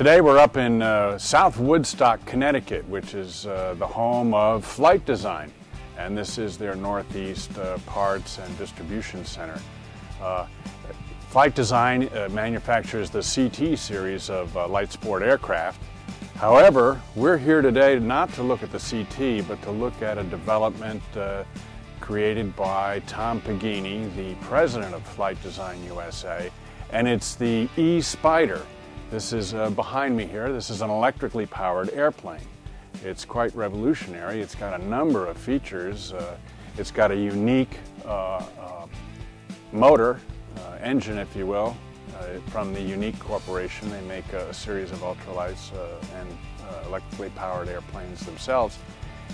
Today we're up in uh, South Woodstock, Connecticut, which is uh, the home of Flight Design. And this is their Northeast uh, Parts and Distribution Center. Uh, Flight Design uh, manufactures the CT series of uh, light sport aircraft. However, we're here today not to look at the CT, but to look at a development created by Tom Peghini, the president of Flight Design USA, and it's the E-Spyder. This is uh, behind me here. This is an electrically powered airplane. It's quite revolutionary. It's got a number of features. Uh, it's got a unique uh, uh motor, uh, engine if you will, uh, from the Yuneec Corporation. They make a, series of ultralights and electrically powered airplanes themselves.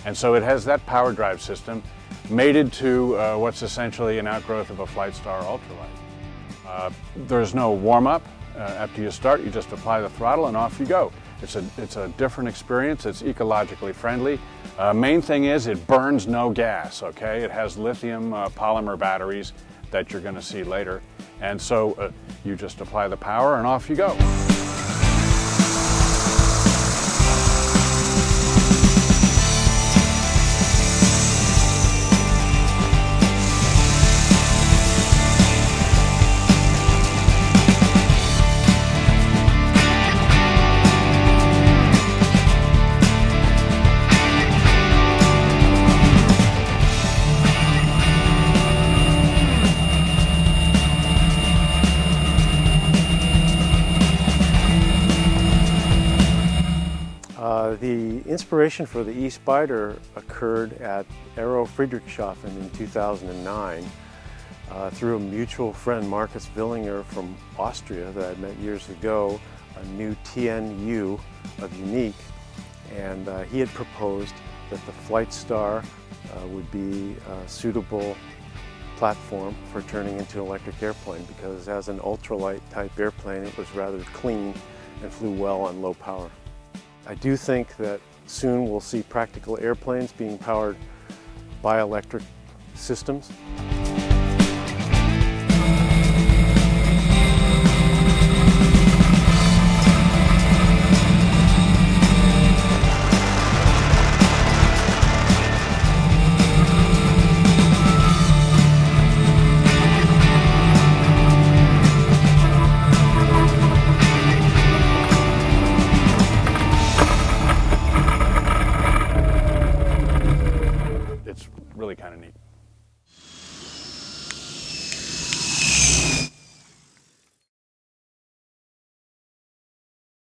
And so it has that power drive system mated to what's essentially an outgrowth of a Flightstar ultralight. there's no warm-up. Uh, after you start, you just apply the throttle and off you go. It's a, it's a different experience. It's ecologically friendly. Uh, main thing is it burns no gas, okay? It has lithium uh, polymer batteries that you're going to see later. And so uh, you just apply the power and off you go. The inspiration for the E-Spyder occurred at Aero Friedrichshafen in 2009 uh, through a mutual friend, Marcus Villinger from Austria that I met years ago, a new Tian Yu of Yuneec, and uh, he had proposed that the Flightstar uh, would be a suitable platform for turning into an electric airplane because as an ultralight type airplane it was rather clean and flew well on low power. I do think that soon we'll see practical airplanes being powered by electric systems. Really kind of neat.